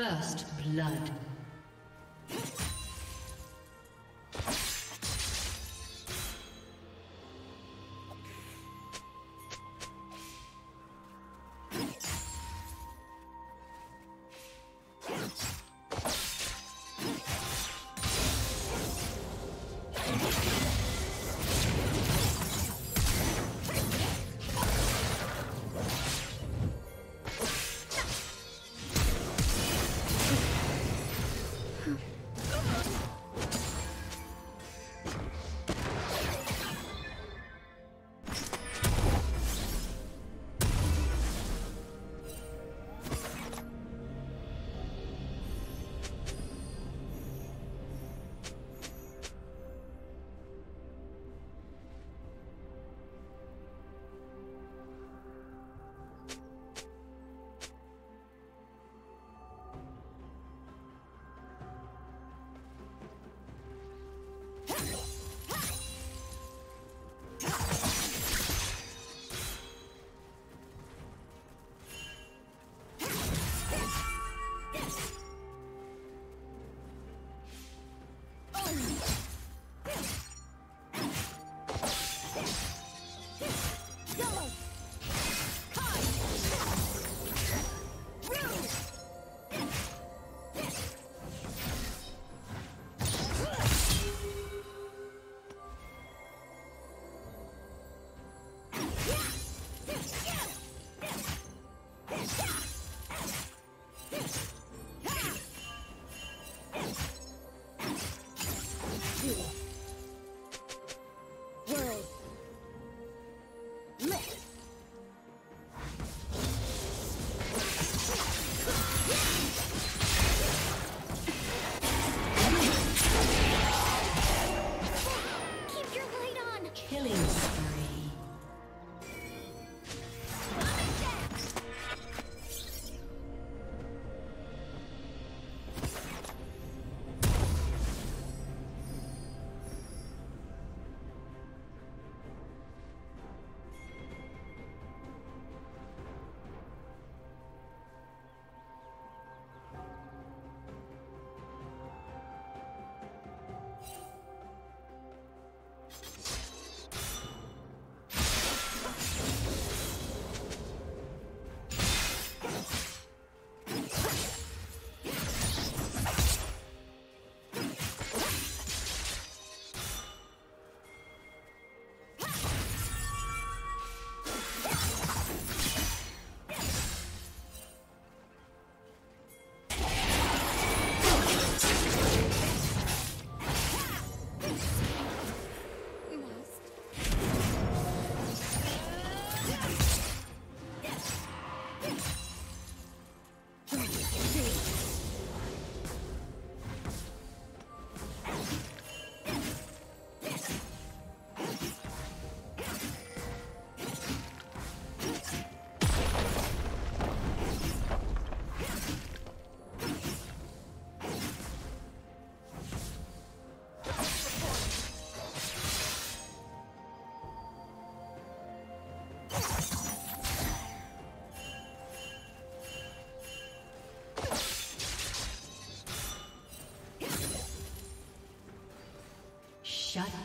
First blood.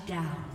Down.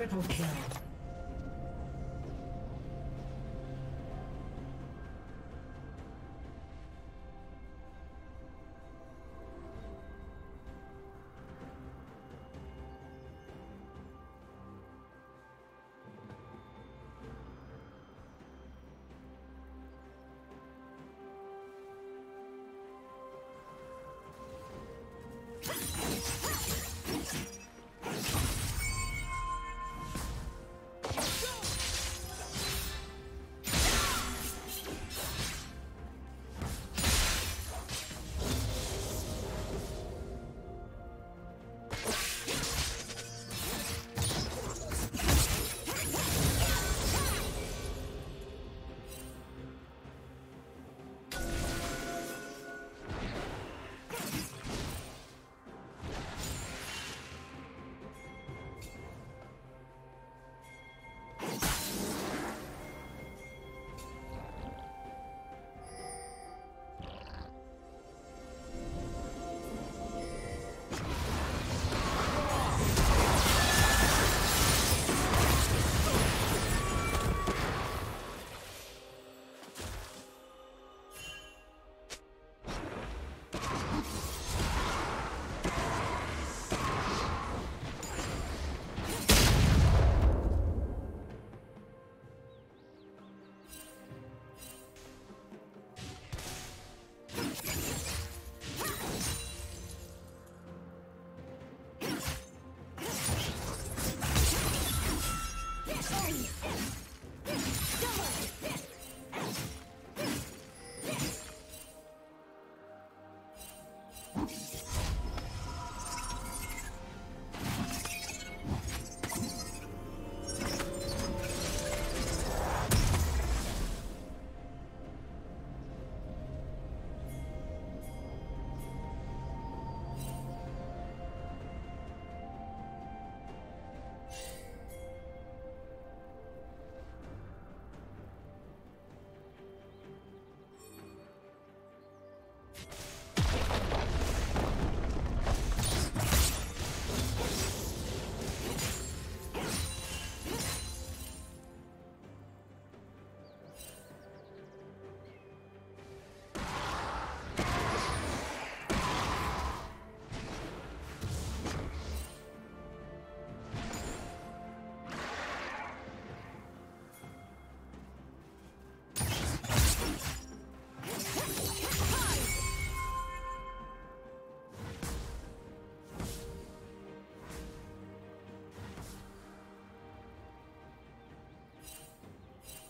Triple kill.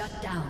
Shut down.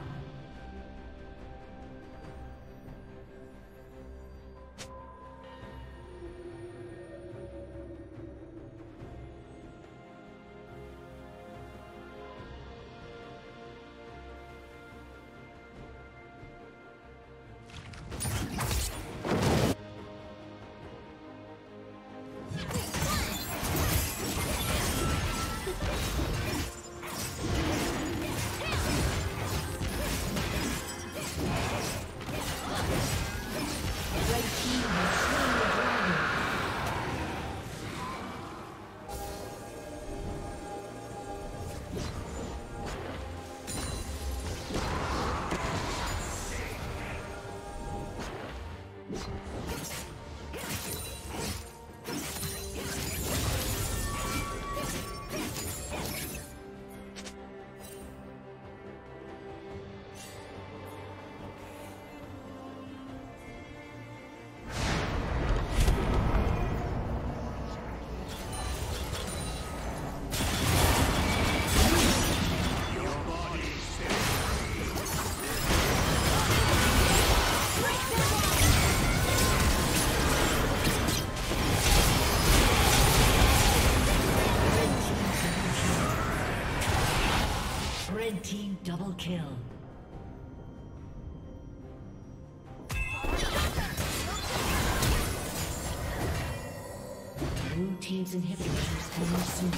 Team's inhibitors are soon.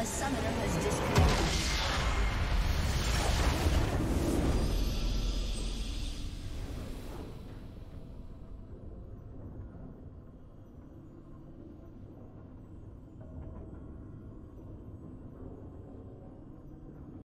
A summoner has disconnected.